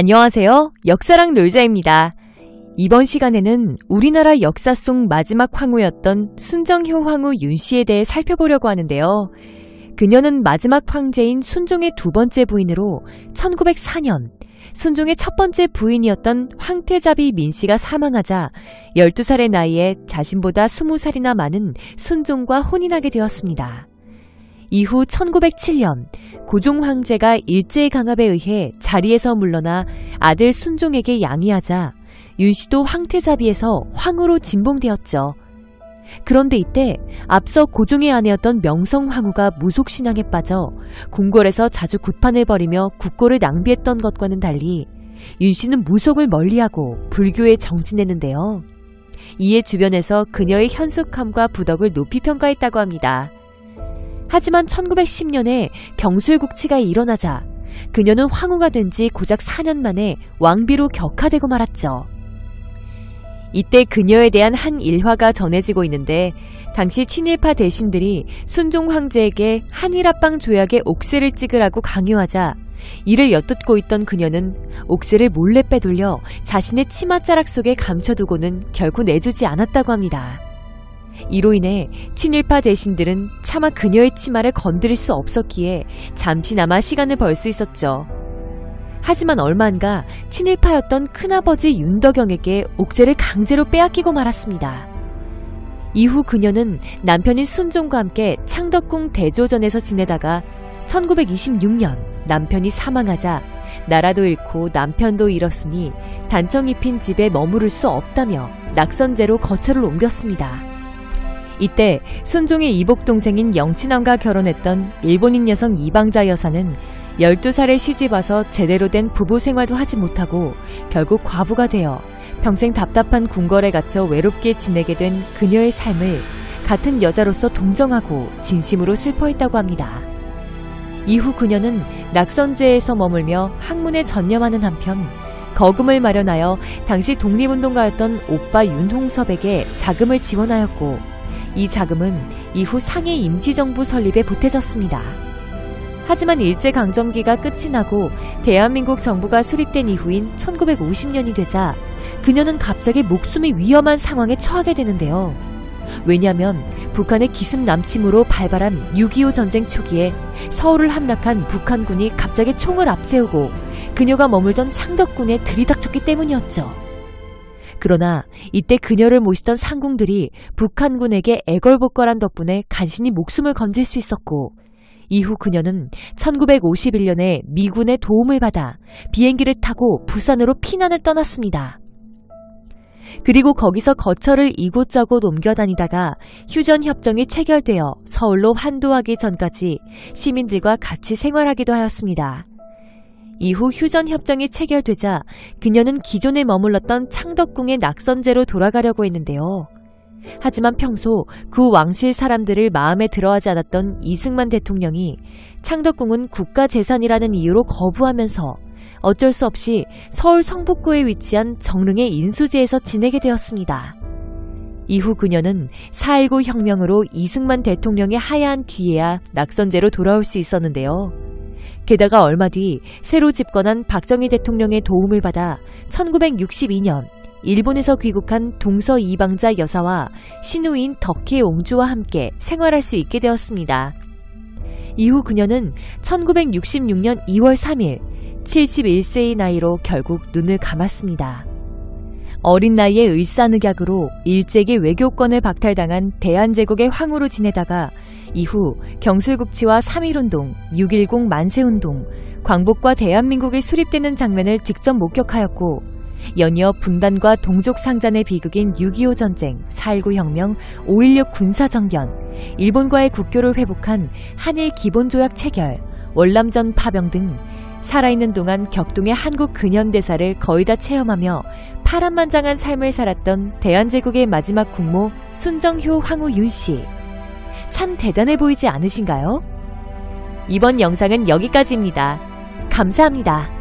안녕하세요. 역사랑 놀자입니다. 이번 시간에는 우리나라 역사 속 마지막 황후였던 순정효 황후 윤 씨에 대해 살펴보려고 하는데요. 그녀는 마지막 황제인 순종의 두 번째 부인으로 1904년 순종의 첫 번째 부인이었던 황태자비 민 씨가 사망하자 12살의 나이에 자신보다 20살이나 많은 순종과 혼인하게 되었습니다. 이후 1907년 고종 황제가 일제의 강압에 의해 자리에서 물러나 아들 순종에게 양위하자 윤 씨도 황태자비에서 황후로 진봉되었죠. 그런데 이때 앞서 고종의 아내였던 명성황후가 무속신앙에 빠져 궁궐에서 자주 굿판을 벌이며 국고를 낭비했던 것과는 달리 윤 씨는 무속을 멀리하고 불교에 정진했는데요. 이에 주변에서 그녀의 현숙함과 부덕을 높이 평가했다고 합니다. 하지만 1910년에 경술국치가 일어나자 그녀는 황후가 된 지 고작 4년 만에 왕비로 격하되고 말았죠. 이때 그녀에 대한 한 일화가 전해지고 있는데 당시 친일파 대신들이 순종 황제에게 한일합방 조약에 옥새를 찍으라고 강요하자 이를 엿듣고 있던 그녀는 옥새를 몰래 빼돌려 자신의 치맛자락 속에 감춰두고는 결코 내주지 않았다고 합니다. 이로 인해 친일파 대신들은 차마 그녀의 치마를 건드릴 수 없었기에 잠시나마 시간을 벌 수 있었죠. 하지만 얼마 안가 친일파였던 큰아버지 윤덕영에게 옥제를 강제로 빼앗기고 말았습니다. 이후 그녀는 남편인 순종과 함께 창덕궁 대조전에서 지내다가 1926년 남편이 사망하자 나라도 잃고 남편도 잃었으니 단청 입힌 집에 머무를 수 없다며 낙선제로 거처를 옮겼습니다. 이때 순종의 이복 동생인 영친왕과 결혼했던 일본인 여성 이방자 여사는 12살에 시집 와서 제대로 된 부부 생활도 하지 못하고 결국 과부가 되어 평생 답답한 궁궐에 갇혀 외롭게 지내게 된 그녀의 삶을 같은 여자로서 동정하고 진심으로 슬퍼했다고 합니다. 이후 그녀는 낙선제에서 머물며 학문에 전념하는 한편 거금을 마련하여 당시 독립운동가였던 오빠 윤홍섭에게 자금을 지원하였고 이 자금은 이후 상해 임시정부 설립에 보태졌습니다. 하지만 일제강점기가 끝이 나고 대한민국 정부가 수립된 이후인 1950년이 되자 그녀는 갑자기 목숨이 위험한 상황에 처하게 되는데요. 왜냐하면 북한의 기습 남침으로 발발한 6.25 전쟁 초기에 서울을 함락한 북한군이 갑자기 총을 앞세우고 그녀가 머물던 창덕군에 들이닥쳤기 때문이었죠. 그러나 이때 그녀를 모시던 상궁들이 북한군에게 애걸복걸한 덕분에 간신히 목숨을 건질 수 있었고 이후 그녀는 1951년에 미군의 도움을 받아 비행기를 타고 부산으로 피난을 떠났습니다. 그리고 거기서 거처를 이곳저곳 옮겨다니다가 휴전협정이 체결되어 서울로 환도하기 전까지 시민들과 같이 생활하기도 하였습니다. 이후 휴전 협정이 체결되자 그녀는 기존에 머물렀던 창덕궁의 낙선제로 돌아가려고 했는데요. 하지만 평소 그 왕실 사람들을 마음에 들어하지 않았던 이승만 대통령이 창덕궁은 국가 재산이라는 이유로 거부하면서 어쩔 수 없이 서울 성북구에 위치한 정릉의 인수지에서 지내게 되었습니다. 이후 그녀는 4.19 혁명으로 이승만 대통령이 하야한 뒤에야 낙선제로 돌아올 수 있었는데요. 게다가 얼마 뒤 새로 집권한 박정희 대통령의 도움을 받아 1962년 일본에서 귀국한 동서 이방자 여사와 신우인 덕혜 옹주와 함께 생활할 수 있게 되었습니다. 이후 그녀는 1966년 2월 3일 71세의 나이로 결국 눈을 감았습니다. 어린 나이에 을사늑약으로 일제기 외교권을 박탈당한 대한제국의 황후로 지내다가 이후 경술국치와 3.1운동, 6.10 만세운동, 광복과 대한민국이 수립되는 장면을 직접 목격하였고 연이어 분단과 동족 상잔의 비극인 6.25 전쟁, 4.19 혁명, 5.16 군사정변, 일본과의 국교를 회복한 한일 기본조약 체결, 월남전 파병 등 살아있는 동안 격동의 한국 근현대사를 거의 다 체험하며 파란만장한 삶을 살았던 대한제국의 마지막 국모 순정효 황후 윤씨. 참 대단해 보이지 않으신가요? 이번 영상은 여기까지입니다. 감사합니다.